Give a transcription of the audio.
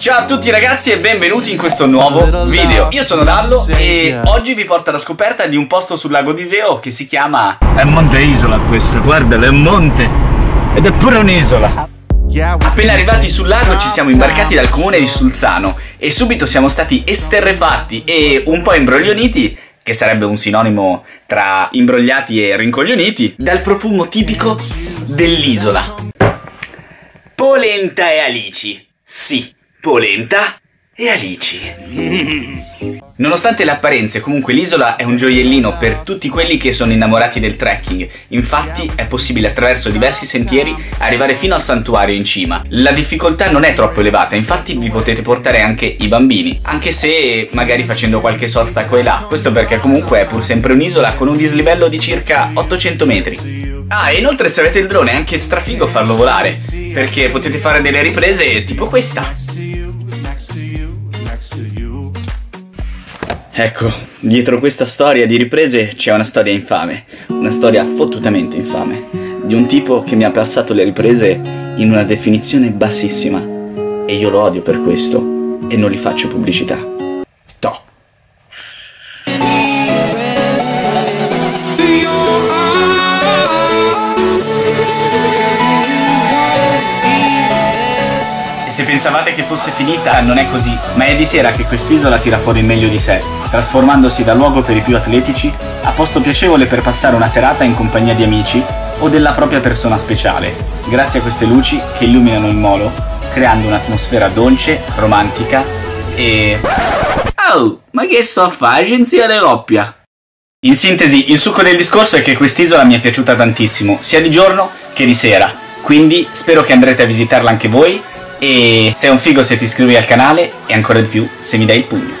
Ciao a tutti ragazzi e benvenuti in questo nuovo video. Io sono Dallo e oggi vi porto alla scoperta di un posto sul lago di Iseo che si chiama... È Monte Isola questo, guardalo, è un monte. Ed è pure un'isola. Appena arrivati sul lago ci siamo imbarcati dal comune di Sulzano e subito siamo stati esterrefatti e un po' imbroglioniti che sarebbe un sinonimo tra imbrogliati e rincoglioniti, dal profumo tipico dell'isola. Polenta e alici. Sì, polenta e alici. Nonostante le apparenze, comunque l'isola è un gioiellino per tutti quelli che sono innamorati del trekking. Infatti è possibile attraverso diversi sentieri arrivare fino al santuario in cima. La difficoltà non è troppo elevata, infatti vi potete portare anche i bambini, anche se magari facendo qualche sosta qua e là. Questo perché comunque è pur sempre un'isola con un dislivello di circa 800 metri. Ah, e inoltre se avete il drone è anche strafigo farlo volare, perché potete fare delle riprese tipo questa. Ecco, dietro questa storia di riprese c'è una storia infame, una storia fottutamente infame, di un tipo che mi ha passato le riprese in una definizione bassissima e io lo odio per questo e non gli faccio pubblicità. To. Se pensavate che fosse finita, non è così, ma è di sera che quest'isola tira fuori il meglio di sé, trasformandosi da luogo per i più atletici a posto piacevole per passare una serata in compagnia di amici o della propria persona speciale, grazie a queste luci che illuminano il molo, creando un'atmosfera dolce, romantica e... Oh, ma che sto a fare, agenzia di coppia? In sintesi, il succo del discorso è che quest'isola mi è piaciuta tantissimo, sia di giorno che di sera, quindi spero che andrete a visitarla anche voi e sei un figo se ti iscrivi al canale e ancora di più se mi dai il pugno.